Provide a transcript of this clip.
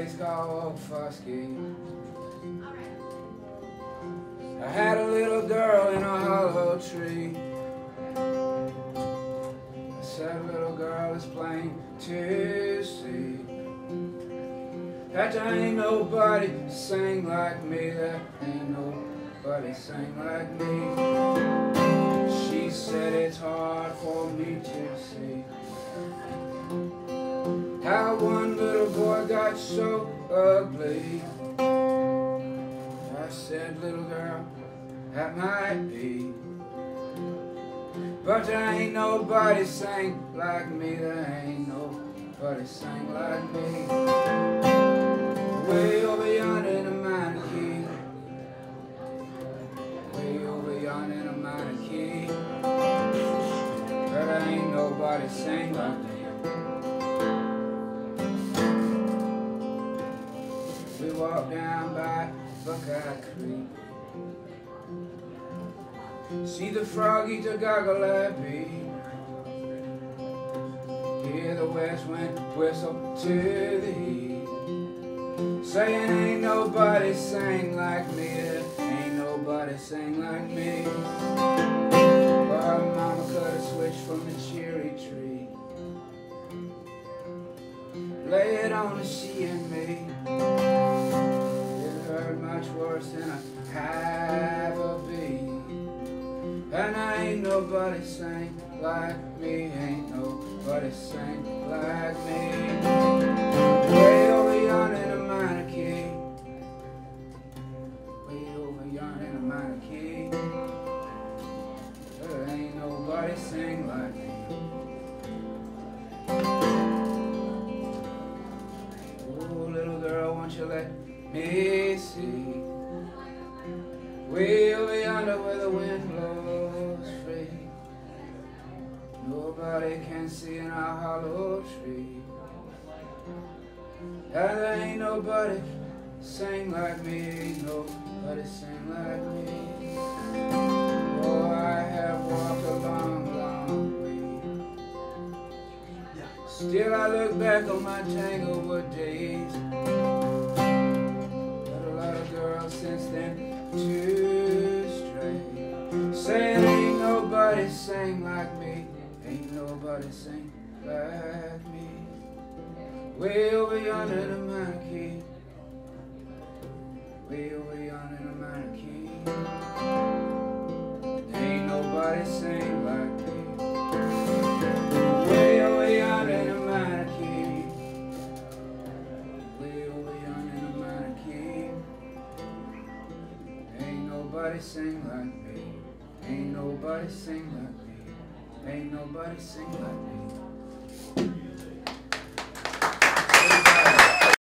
place called Fusky. I had a little girl in a hollow tree. I said, little girl, it's plain to see that there ain't nobody sang like me. There ain't nobody sing like me. Got so ugly. I said, little girl, that might be. But there ain't nobody sing like me, there ain't nobody sing like me. Way over yonder in a minor key. Way over yonder in a minor key. But there ain't nobody sing like me. Walk down by Buckeye Creek. See the frog eat the goggle beat. Hear the west wind whistle to the heat. Saying ain't nobody sing like me, ain't nobody sing like me. Well, mama cut a switch from the cherry tree. Lay it on the she And I ain't nobody sing like me, ain't nobody sing like me. Way over yonder in a minor key. Way over yonder in a minor key. There ain't nobody sing like me. Oh, little girl, won't you let me see? Way over yonder where the wind blows Nobody can see in our hollow tree. And there ain't nobody sing like me, nobody sing like me. Oh, I have walked a long, long way. Still I look back on my Tanglewood days. But a lot of girls since then too stray. Saying ain't nobody sing like me, ain't nobody sing like me. Way over yonder in a minor key. Way over yonder in a minor key. Ain't nobody sing like me. Way over yonder minor. Way over yonder in a minor. Ain't nobody sing like me. Ain't nobody sing like me. Ain't nobody sing like me.